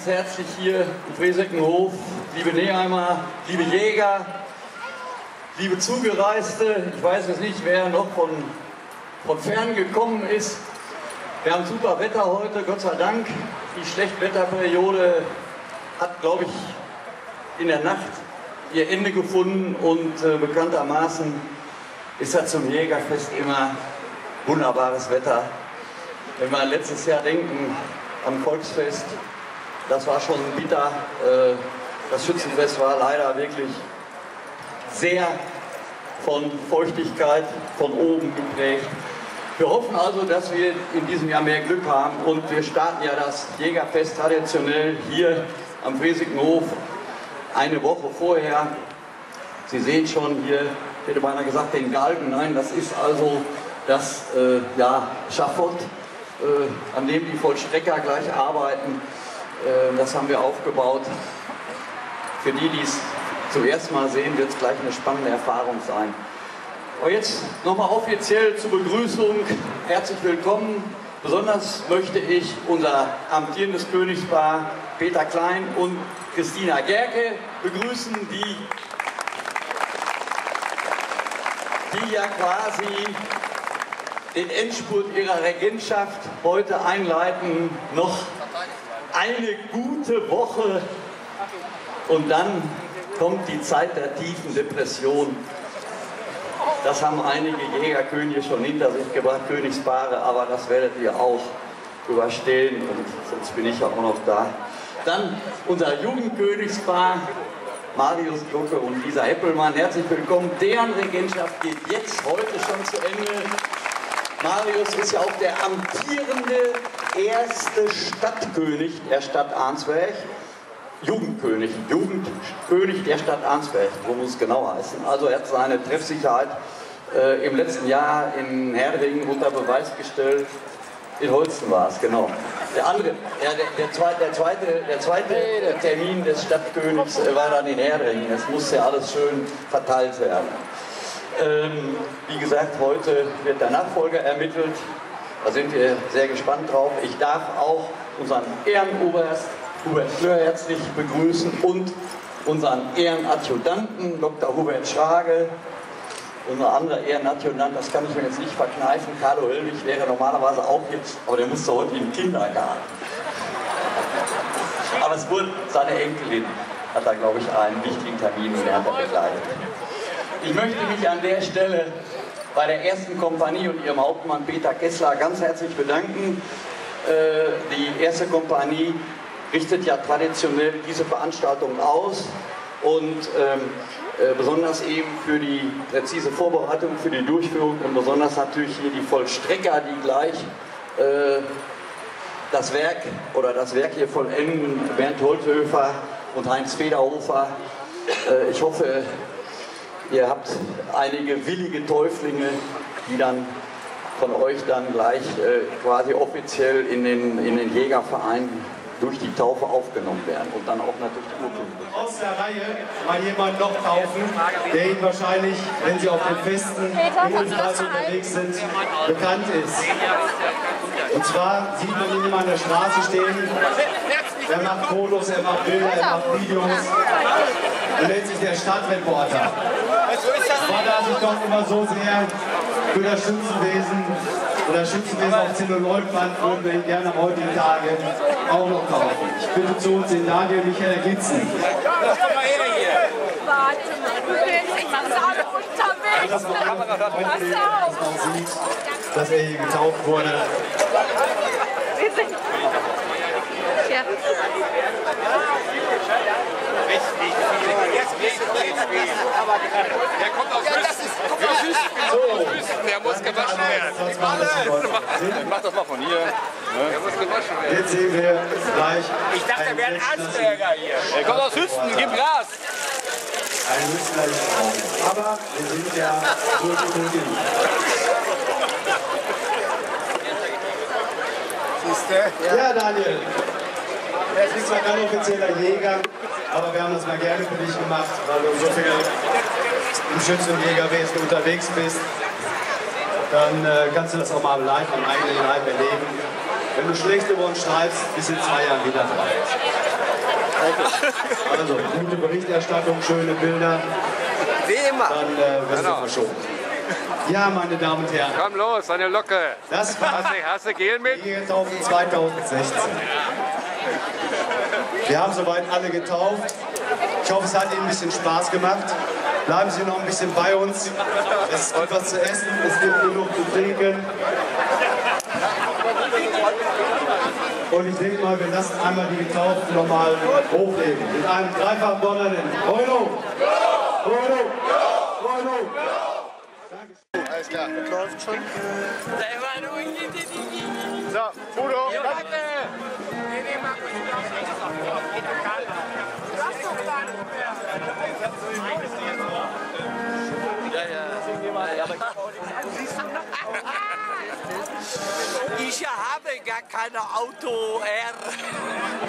ganz herzlich hier im Freseckenhof, liebe Neheimer, liebe Jäger, liebe Zugereiste. Ich weiß jetzt nicht, wer noch von, von fern gekommen ist. Wir haben super Wetter heute, Gott sei Dank. Die Schlechtwetterperiode hat, glaube ich, in der Nacht ihr Ende gefunden und äh, bekanntermaßen ist das zum Jägerfest immer wunderbares Wetter. Wenn wir letztes Jahr denken, am Volksfest, das war schon bitter. Äh, das Schützenfest war leider wirklich sehr von Feuchtigkeit von oben geprägt. Wir hoffen also, dass wir in diesem Jahr mehr Glück haben und wir starten ja das Jägerfest traditionell hier am Friesigenhof eine Woche vorher. Sie sehen schon hier, hätte beinahe gesagt, den Galgen. Nein, das ist also das äh, ja, Schafott, äh, an dem die Vollstrecker gleich arbeiten. Äh, das haben wir aufgebaut. Für die, die es zum ersten Mal sehen, wird es gleich eine spannende Erfahrung sein. Aber jetzt nochmal offiziell zur Begrüßung. Herzlich willkommen. Besonders möchte ich unser amtierendes Königspaar Peter Klein und Christina Gerke begrüßen, die, die ja quasi den Endspurt ihrer Regentschaft heute einleiten. Noch eine gute Woche und dann kommt die Zeit der tiefen Depression. Das haben einige Jägerkönige schon hinter sich gebracht, Königspaare, aber das werdet ihr auch überstehen und sonst bin ich ja auch noch da. Dann unser Jugendkönigspaar, Marius Glucke und Lisa Heppelmann, herzlich willkommen. Deren Regentschaft geht jetzt heute schon zu Ende. Marius ist ja auch der amtierende erste Stadtkönig der Stadt Arnsberg. Jugendkönig, Jugendkönig der Stadt Arnsberg, so muss es genau heißen. Also er hat seine Treffsicherheit äh, im letzten Jahr in Herdringen unter Beweis gestellt. In Holsten war es, genau. Der andere, ja, der, der, zweite, der, zweite, der zweite Termin des Stadtkönigs äh, war dann in Herdringen. Es musste ja alles schön verteilt werden. Ähm, wie gesagt, heute wird der Nachfolger ermittelt. Da sind wir sehr gespannt drauf. Ich darf auch unseren Ehrenoberst Hubert Fleur herzlich begrüßen und unseren Ehrenadjutanten Dr. Hubert Schrage. Unser anderer Ehrenadjutant, das kann ich mir jetzt nicht verkneifen, Carlo Hillwig wäre normalerweise auch jetzt, aber der musste heute in den Kindergarten. Aber es wurde seine Enkelin, hat da glaube ich einen wichtigen Termin und der hat er begleitet. Ich möchte mich an der Stelle bei der ersten Kompanie und ihrem Hauptmann Peter Kessler ganz herzlich bedanken. Äh, die erste Kompanie richtet ja traditionell diese Veranstaltung aus und ähm, äh, besonders eben für die präzise Vorbereitung, für die Durchführung und besonders natürlich hier die Vollstrecker, die gleich äh, das Werk oder das Werk hier vollenden, Bernd Holthöfer und Heinz Federhofer. Ich hoffe, ihr habt einige willige Täuflinge, die dann von euch dann gleich äh, quasi offiziell in den, in den Jägerverein durch die Taufe aufgenommen werden und dann auch natürlich die Urkunde. Aus der Reihe mal jemand noch taufen, der Ihnen wahrscheinlich, wenn Sie auf den Festen im Umkreis unterwegs sind, bekannt ist. Und zwar sieht man ihn immer an der Straße stehen. Er macht Fotos, er macht Bilder, er macht Videos und nennt sich der Stadtreporter. Da sich doch immer so sehr für das Schützenwesen und das Schützenwesen auf Zelluloidband würden wir ihn gerne am heutigen Tage auch noch kaufen. Ich bitte zu uns den Daniel Michael Gitzen. Warte mal, du willst, ich mach's alle unterwegs. Dass man, dass man sieht, dass er hier getauft wurde. Wir sind... Ja. Richtig Der kommt aus Hüsten. Aus Hüsten. Der muss gewaschen werden. Mach das mal von hier. Der muss gewaschen werden. Jetzt sehen wir gleich Ich dachte, er wäre ein Ansberger hier. Er kommt aus Hüsten. Gib Gas. Ein Münchner ist Aber wir sind ja durch und durch. Ja, Daniel. Er ist zwar kein offizieller Jäger, aber wir haben das mal gerne für dich gemacht, weil du so viel im Schützen- und Jägerwesen unterwegs bist. dann äh, kannst du das auch mal live am eigenen Leib erleben. Wenn du schlecht über uns schreibst, bist du in zwei Jahren wieder dabei. Also, gute Berichterstattung, schöne Bilder. Wie immer. Dann äh, wirst Genau. du verschoben. Ja, meine Damen und Herren, Komm los, eine Locke. das war Hast du, hast du Gel mit? Ehetaufen 2016. Wir haben soweit alle getauft. Ich hoffe, es hat Ihnen ein bisschen Spaß gemacht. Bleiben Sie noch ein bisschen bei uns. Es gibt was zu essen, es gibt genug zu trinken. Und ich denke mal, wir lassen einmal die Getauften nochmal hochleben. Mit einem dreifachen donnernden Heulo! Heulo! Heulo! Alles klar. Läuft schon. So, Udo, komm. Ich habe gar keine Auto R.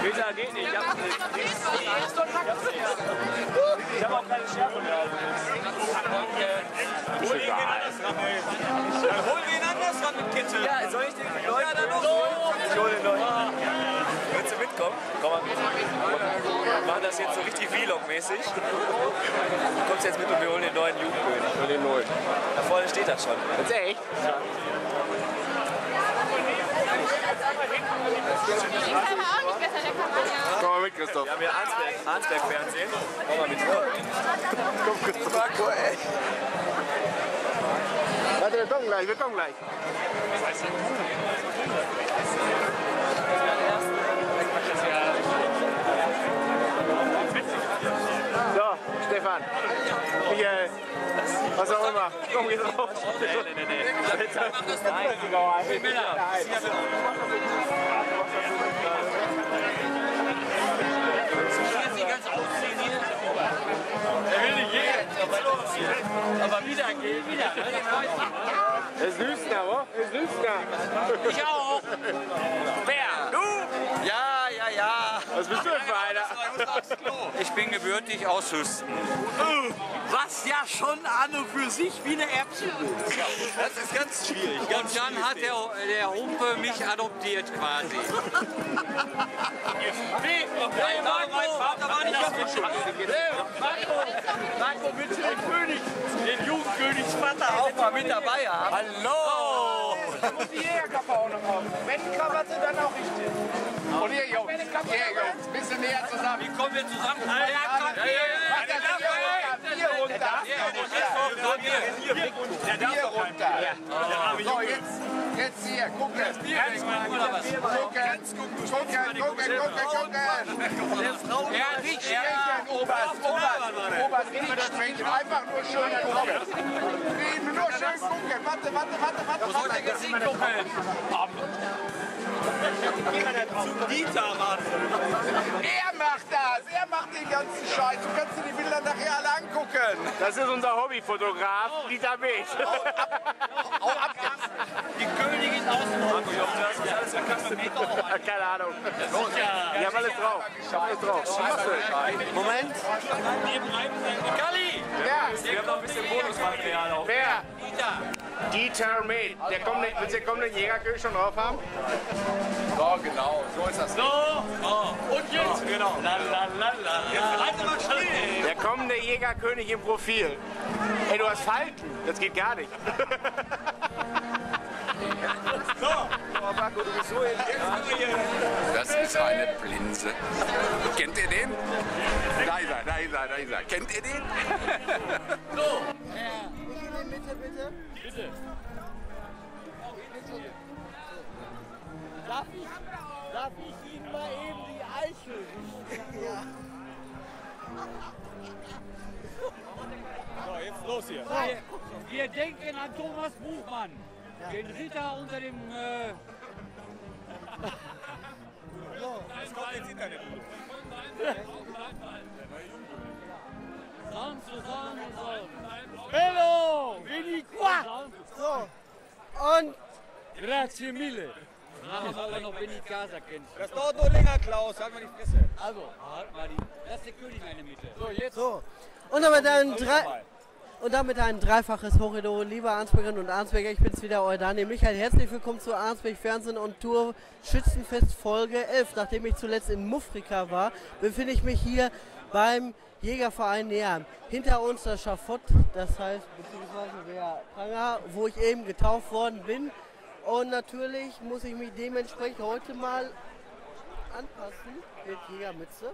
Peter geht nicht. Ich hab, ich hab auch keine Schärfe mehr. Hol ihn anders ran. Hol wen anders ran mit Kette. Ja, soll ich den Leuten? Ja, dann los. Ich hol den Leuten. Mitkommen? Komm mal mit. Wir machen das jetzt so richtig Vlog-mäßig. Du kommst jetzt mit und wir holen den neuen Jugendkönig. Und den neuen. Da vorne steht das schon. Jetzt echt? Den kann man auch nicht besser, der kann man ja. Komm mal mit, Christoph. Wir haben hier Arnsberg, Arnsberg Fernsehen. Komm mal mit. Komm, Christoph. Marco, ey. Warte, wir kommen gleich, wir kommen gleich. So, Stefan. Michael. Was auch immer. Komm, geh drauf. Nee, nee, nee. Nein, Er will nicht gehen. Aber wieder gehen, wieder. Es ist Lüstner, wo? Es ist Lüstner. Ich auch. Wer? Bist du für einer? Ich bin gebürtig aus Hüsten. Was ja schon an und für sich wie eine Erbse ist. Das ist ganz schwierig. Und dann hat der, der Humpe mich adoptiert quasi. Nee, hey, Marco, mein Vater war nicht schuldig. Marco, Marco, du den König, den Jugendkönigsvater auch mal mit dabei haben? Hallo! Muss die Jägerkappe auch noch haben. Wenn die Krawatte, dann auch richtig. Und ihr Jungs, ihr Jungs, ein bisschen näher zusammen. Wie kommen wir zusammen? Ja, ja, komm, ja, ja, ja. Hier runter, hier runter, hier runter. So, jetzt, jetzt hier, gucken. Gucken, gucken, gucken, gucken, gucken. Ja, nicht Schwächen, Oberst, Oberst, Oberst, nicht schwächen, einfach nur schön. Gucken. Nee, Nur schön gucken, warte, warte, warte, warte. Wo soll der Gesicht gucken? Dieter, Mann. Er macht das, er macht den ganzen Scheiß. Du kannst dir die Bilder nachher alle angucken. Das ist unser Hobbyfotograf, Dieter Beek. Hau ab jetzt. Die Königin außen. Keine Ahnung. Ich hab alles drauf. Ich hab alles drauf. Moment. Galli. Wir haben noch ein bisschen Bonusmaterial auch. Wer? Dieter Med. Der kommt, willst du den kommenden Jägerkönig schon drauf haben? So, genau, so ist das. So. Oh. Und jetzt. Genau. La, la, la, la. Jetzt mal still. Der kommende Jägerkönig im Profil. Ey, du hast Falten. Das geht gar nicht. Das ist eine Blinse. Kennt ihr den? Da ist er, da ist er, da ist er. Kennt ihr den? Darf ich Ihnen mal eben die Eichel So, jetzt los hier. Wir denken an Thomas Buchmann, den Ritter unter dem. Äh, Jetzt kommt ins Internet. Grazie mille. Nachher wollen wir noch Benny Casa kennen. Das dauert nur länger, Klaus. Halt mal die Fresse. Also, halt mal die. Lass der König in der Mitte. So, und aber dann drei, Und damit ein dreifaches Horridor, liebe Arnsbergerinnen und Arnsberger, ich bin's wieder, euer Daniel Michael. Herzlich willkommen zu Arnsberg Fernsehen und Tour Schützenfest Folge 11. Nachdem ich zuletzt in Muffrika war, befinde ich mich hier beim Jägerverein Neam. Hinter uns das Schafott, das heißt, beziehungsweise der Pranger, wo ich eben getauft worden bin. Und natürlich muss ich mich dementsprechend heute mal anpassen mit Jägermütze.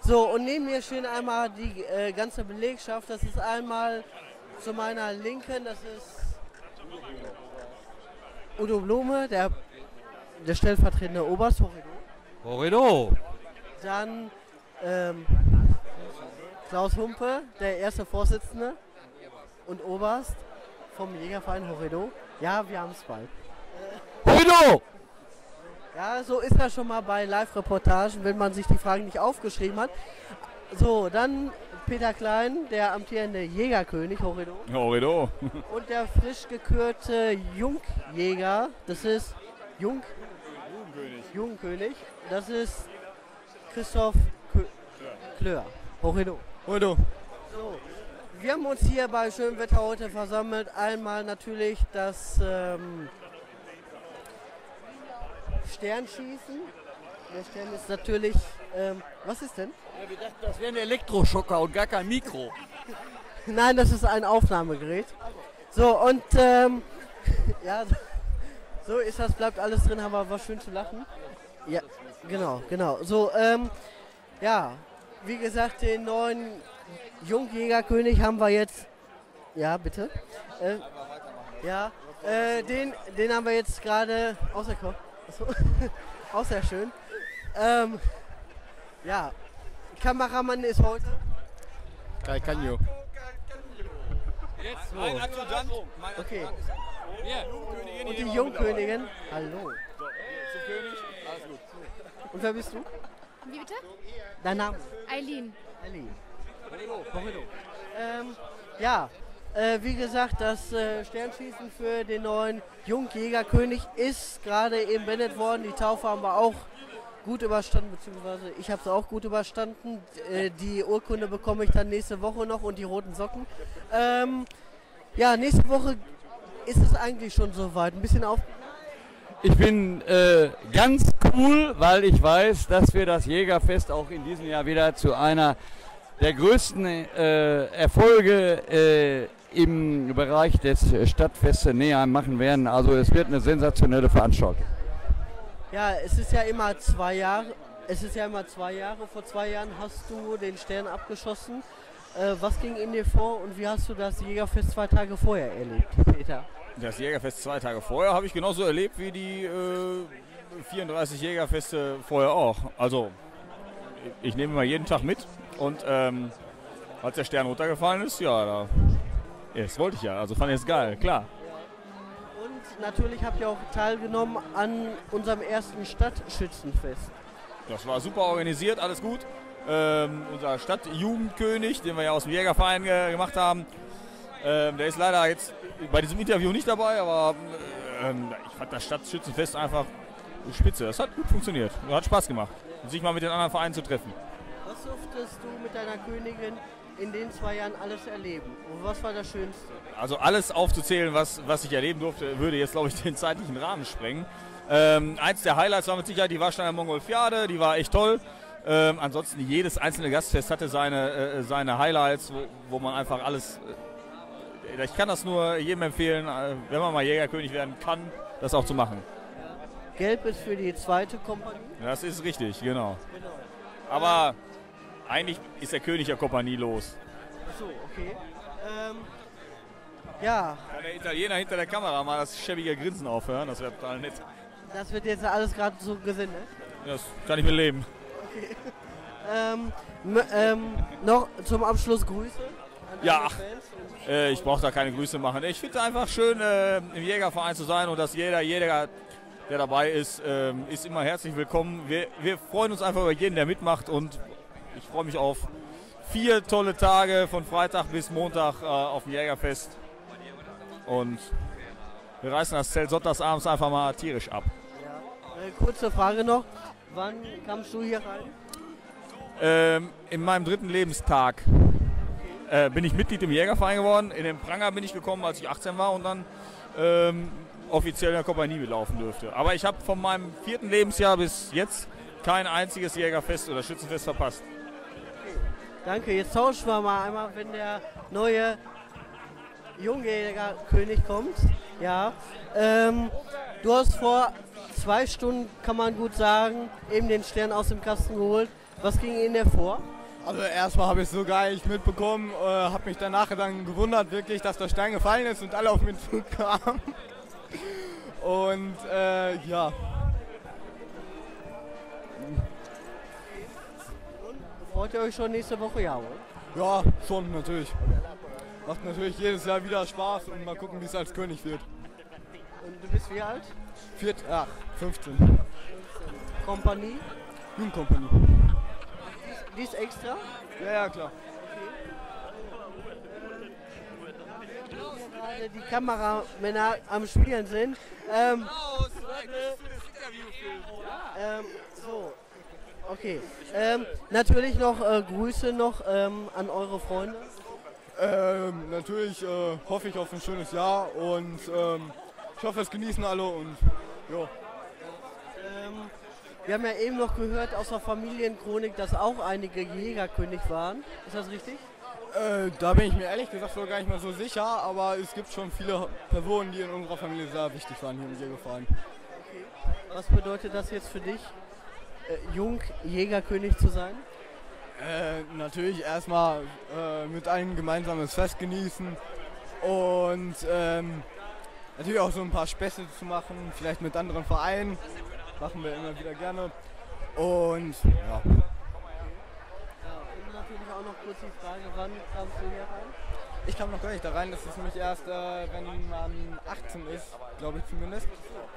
So, und neben mir stehen einmal die äh, ganze Belegschaft. Das ist einmal zu meiner Linken, das ist Udo Blume, der, der stellvertretende Oberst. Horrido. Horrido. Dann ähm, Klaus Humpe, der erste Vorsitzende und Oberst vom Jägerverein Horrido. Ja, wir haben es bald. Horrido! Ja, so ist das schon mal bei Live-Reportagen, wenn man sich die Fragen nicht aufgeschrieben hat. So, dann Peter Klein, der amtierende Jägerkönig, Horrido. Horrido. Und der frisch gekürte Jungjäger, das ist Jung, Jugendkönig. Jungkönig, das ist Christoph Kö Klör. Horrido. Horrido. So, wir haben uns hier bei schönem Wetter heute versammelt. Einmal natürlich das ähm, Sternschießen. Der Stern ist natürlich. Ähm, was ist denn? Ja, wir dachten, das wäre ein Elektroschocker und gar kein Mikro. Nein, das ist ein Aufnahmegerät. So, und ähm, ja, so ist das, bleibt alles drin, haben wir was schön zu lachen. Ja, genau, genau. So, ähm, ja, wie gesagt, den neuen Jungjägerkönig haben wir jetzt. Ja, bitte. Äh, ja, äh, den, den haben wir jetzt gerade auserkoren. Achso. Auch sehr schön. Ähm, ja, Kameramann ist heute. Kai Canio. Jetzt So. ein Adjutant. Okay. Ja. Und die Jungkönigin. Hallo. Zum König. Alles gut. Und wer bist du? Wie bitte? Dein Name? Eileen. Eileen. Horrido. Ähm, ja, äh, wie gesagt, das äh, Sternschießen für den neuen Jungjägerkönig ist gerade eben beendet worden. Die Taufe haben wir auch gut überstanden, beziehungsweise ich habe es auch gut überstanden. Äh, die Urkunde bekomme ich dann nächste Woche noch und die roten Socken. Ähm, ja, nächste Woche ist es eigentlich schon soweit. Ein bisschen auf. Ich bin äh, ganz cool, weil ich weiß, dass wir das Jägerfest auch in diesem Jahr wieder zu einer der größten äh, Erfolge äh, im Bereich des Stadtfestes Neheim machen werden. Also es wird eine sensationelle Veranstaltung. Ja, es ist ja immer zwei Jahre. Es ist ja immer zwei Jahre. Vor zwei Jahren hast du den Stern abgeschossen. Äh, was ging in dir vor und wie hast du das Jägerfest zwei Tage vorher erlebt, Peter? Das Jägerfest zwei Tage vorher habe ich genauso erlebt wie die äh, 34 Jägerfeste vorher auch. Also ich nehme mal jeden Tag mit und ähm, als der Stern runtergefallen ist, ja, da, ja, das wollte ich ja. Also fand ich es geil, klar. Und natürlich habt ihr auch teilgenommen an unserem ersten Stadtschützenfest. Das war super organisiert, alles gut. Ähm, unser Stadtjugendkönig, den wir ja aus dem Jägerverein ge gemacht haben, ähm, der ist leider jetzt bei diesem Interview nicht dabei, aber ähm, ich fand das Stadtschützenfest einfach spitze. Das hat gut funktioniert. Hat Spaß gemacht, sich mal mit den anderen Vereinen zu treffen. Was durftest du mit deiner Königin in den zwei Jahren alles erleben? Und was war das Schönste? Also alles aufzuzählen, was, was ich erleben durfte, würde jetzt, glaube ich, den zeitlichen Rahmen sprengen. Ähm, eins der Highlights war mit Sicherheit die Warsteiner Mongolfiade, die war echt toll. Ähm, ansonsten jedes einzelne Gastfest hatte seine, äh, seine Highlights, wo, wo man einfach alles. Äh, ich kann das nur jedem empfehlen, äh, wenn man mal Jägerkönig werden kann, das auch zu machen. Gelb ist für die zweite Kompanie. Das ist richtig, genau. Aber eigentlich ist der König ja Kompanie los. Achso, okay. Ähm, ja, Kann der Italiener hinter der Kamera mal das schäbige Grinsen aufhören? Das wäre total nett. das wird jetzt alles gerade so gesendet. Das kann ich mir leben. Okay. Ähm, ähm, noch zum Abschluss Grüße. Ja, ach, äh, ich brauche da keine Grüße machen. Ich finde einfach schön, äh, im Jägerverein zu sein und dass jeder, jeder, der dabei ist, ähm, ist immer herzlich willkommen. Wir, wir freuen uns einfach über jeden, der mitmacht und ich freue mich auf vier tolle Tage von Freitag bis Montag äh, auf dem Jägerfest. Und wir reißen das Zelt sonntagsabends einfach mal tierisch ab. Äh, kurze Frage noch. Wann kamst du hier rein? Ähm, in meinem dritten Lebenstag. äh, bin ich Mitglied im Jägerverein geworden. In den Pranger bin ich gekommen, als ich 18 war und dann ähm, offiziell in der Kompanie mitlaufen durfte. Aber ich habe von meinem vierten Lebensjahr bis jetzt kein einziges Jägerfest oder Schützenfest verpasst. Danke, jetzt tauschen wir mal einmal, wenn der neue Jungjägerkönig kommt. Ja. Ähm, du hast vor zwei Stunden, kann man gut sagen, eben den Stern aus dem Kasten geholt. Was ging Ihnen denn vor? Also erstmal habe ich es so geil nicht mitbekommen, äh, habe mich danach dann gewundert wirklich, dass der Stein gefallen ist und alle auf mich zukamen. Und äh, ja. Freut ihr euch schon nächste Woche, ja, oder? Ja, schon natürlich. Macht natürlich jedes Jahr wieder Spaß und mal gucken, wie es als König wird. Und du bist wie alt? Viert, ach, 15. Kompanie? Jugendkompanie. Die ist extra? Ja, ja, klar. gerade die Kameramänner am Spielen sind. Ähm, ähm, so. Okay. Ähm, natürlich noch äh, Grüße noch ähm, an eure Freunde. Ähm, natürlich äh, hoffe ich auf ein schönes Jahr und ähm, ich hoffe, es genießen alle und ja. Ähm, wir haben ja eben noch gehört aus der Familienchronik, dass auch einige Jägerkönig waren. Ist das richtig? Äh, da bin ich mir ehrlich gesagt sogar gar nicht mehr so sicher, aber es gibt schon viele Personen, die in unserer Familie sehr wichtig waren hier im Jägerverein. Okay. Was bedeutet das jetzt für dich, äh, jung Jägerkönig zu sein? Äh, natürlich erstmal äh, mit allen gemeinsames Fest genießen und ähm, natürlich auch so ein paar Späße zu machen, vielleicht mit anderen Vereinen. Machen wir immer wieder gerne. Und ja. Ja, und natürlich auch noch kurz die Frage, wann kamst du hier rein? Ich kam noch gar nicht da rein, das ist nämlich erst, äh, wenn man 18 ist, glaube ich zumindest.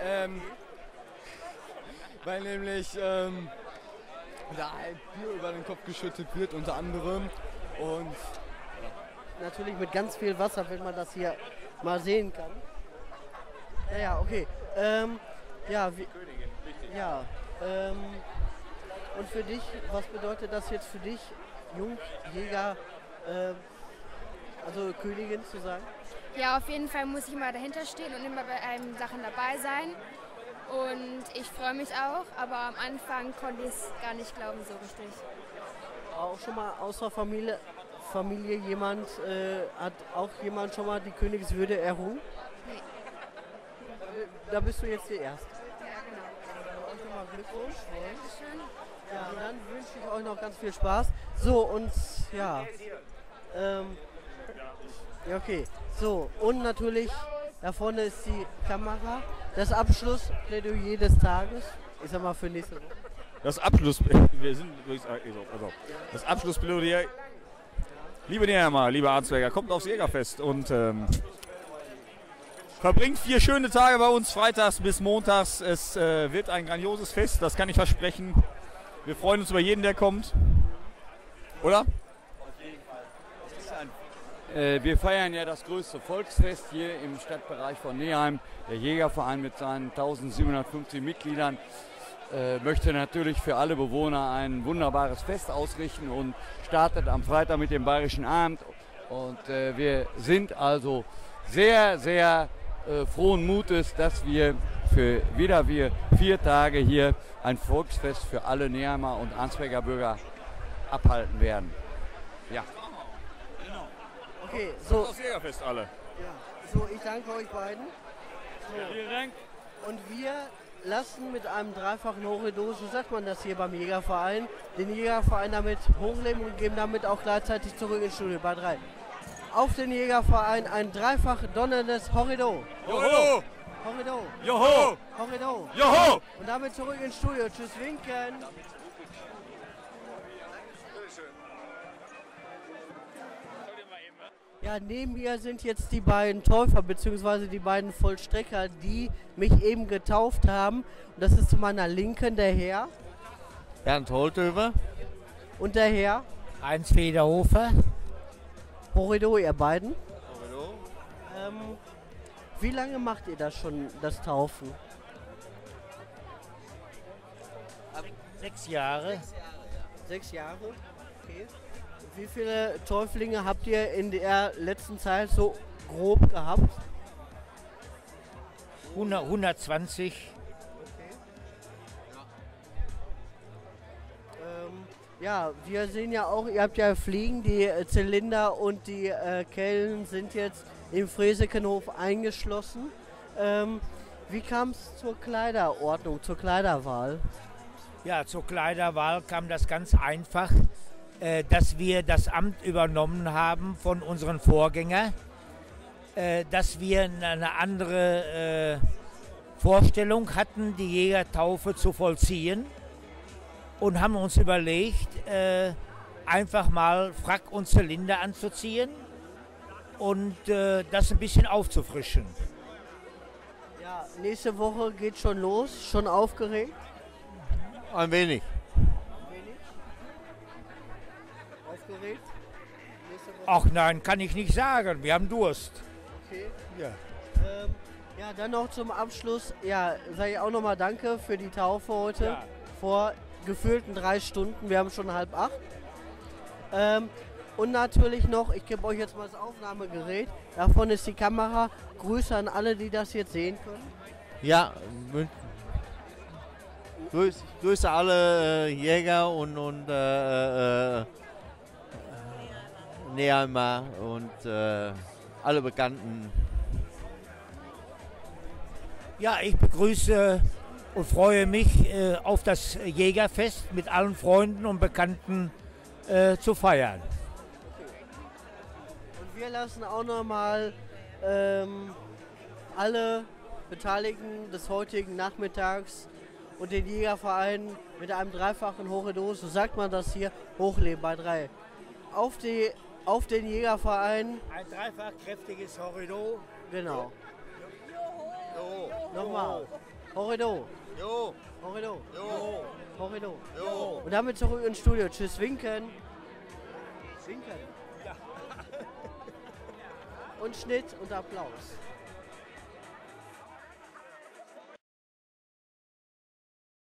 Ähm, weil nämlich ähm, da halt Bier über den Kopf geschüttet wird, unter anderem. Und Natürlich mit ganz viel Wasser, wenn man das hier mal sehen kann. Ja, ja, okay. Ähm, ja, wie, ja. Ähm, und für dich, was bedeutet das jetzt für dich, Jungjäger, äh, also Königin zu sein? Ja, auf jeden Fall muss ich immer dahinter stehen und immer bei allen Sachen dabei sein. Und ich freue mich auch, aber am Anfang konnte ich es gar nicht glauben so richtig. Auch schon mal außer Familie, Familie jemand, äh, hat auch jemand schon mal die Königswürde errungen? Nee. Äh, Da bist du jetzt die Erste. Ja, genau. Glückwunsch. Dankeschön. Ja, dann wünsche ich euch noch ganz viel Spaß. So, und ja. Ähm, ja, okay. So, und natürlich, da vorne ist die Kamera. Das Abschlussplädoyer des Tages. Ich sag mal für nächste Woche. Das Abschluss, wir sind übrigens, also, also, das Abschlussplädoyer, liebe Nähermer, liebe Arzberger, kommt aufs Jägerfest und ähm, verbringt vier schöne Tage bei uns, freitags bis montags. Es äh, wird ein grandioses Fest, das kann ich versprechen. Wir freuen uns über jeden, der kommt. Oder? Äh, wir feiern ja das größte Volksfest hier im Stadtbereich von Neheim. Der Jägerverein mit seinen 1750 Mitgliedern äh, möchte natürlich für alle Bewohner ein wunderbares Fest ausrichten und startet am Freitag mit dem Bayerischen Abend. Und äh, wir sind also sehr, sehr frohen Mutes, dass wir für wieder wir vier Tage hier ein Volksfest für alle Neheimer und Arnsberger Bürger abhalten werden. Ja. Okay, so. Aufs Jägerfest alle. Ja. So, ich danke euch beiden. So. Vielen Dank. Und wir lassen mit einem dreifachen Horridor, so sagt man das hier beim Jägerverein, den Jägerverein damit hochleben und geben damit auch gleichzeitig zurück ins Studio bei drei. Auf den Jägerverein ein dreifach donnerndes Horridor. Joho! Horridor. Joho! Horridor. Joho! Und damit zurück ins Studio. Tschüss, winken. Ja, neben mir sind jetzt die beiden Täufer bzw. die beiden Vollstrecker, die mich eben getauft haben. Und das ist zu meiner Linken der Herr Bernd Holtöver. und der Herr Heinz Federhofer. Horrido, ihr beiden. Ähm, wie lange macht ihr das schon, das Taufen? Sechs Jahre. Sechs Jahre. Okay. Wie viele Täuflinge habt ihr in der letzten Zeit so grob gehabt? 100, 120. Ähm, ja, wir sehen ja auch, ihr habt ja Fliegen, die äh, Zylinder und die äh, Kellen sind jetzt im Fresekenhof eingeschlossen. Ähm, wie kam es zur Kleiderordnung, zur Kleiderwahl? Ja, zur Kleiderwahl kam das ganz einfach, äh, dass wir das Amt übernommen haben von unseren Vorgängern, äh, dass wir eine andere äh, Vorstellung hatten, die Jägertaufe zu vollziehen und haben uns überlegt, einfach mal Frack und Zylinder anzuziehen und das ein bisschen aufzufrischen. Ja, nächste Woche geht schon los, schon aufgeregt. Ein wenig. Woche. Ach nein, kann ich nicht sagen. Wir haben Durst. Okay. Ja. Ähm, ja, dann noch zum Abschluss. Ja, sage ich auch nochmal Danke für die Taufe heute. Ja. Vor gefühlten drei Stunden. Wir haben schon halb acht. Ähm, und natürlich noch, ich gebe euch jetzt mal das Aufnahmegerät. Davon ist die Kamera. Grüße an alle, die das jetzt sehen können. Ja, grüß, grüße alle äh, Jäger und, und äh, äh, Neheimer und äh, alle Bekannten. Ja, ich begrüße und freue mich äh, auf das Jägerfest mit allen Freunden und Bekannten äh, zu feiern. Und wir lassen auch nochmal ähm, alle Beteiligten des heutigen Nachmittags und den Jägerverein mit einem dreifachen Hochedose, so sagt man das hier, hochleben bei drei. Auf, die, auf den Jägerverein. Ein dreifach kräftiges Horrido. Genau. Jo. Nochmal. Horrido. Jo. Horrido. Jo. Horrido. Jo. Und damit zurück ins Studio. Tschüss, winken. Winken. Und Schnitt und Applaus.